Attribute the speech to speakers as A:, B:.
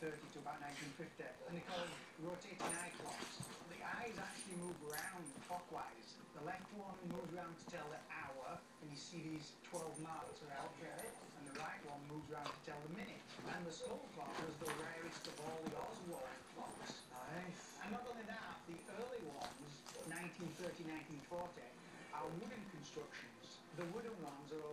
A: 1930 to about 1950, and they called rotating eye clocks. The eyes actually move around clockwise. The left one moves around to tell the hour, and you see these 12 marks around it. and the right one moves around to tell the minute. And the skull clock was the rarest of all the Oswald clocks.
B: Nice.
A: And not only that, the early ones, 1930, 1940, are wooden constructions. The wooden ones are a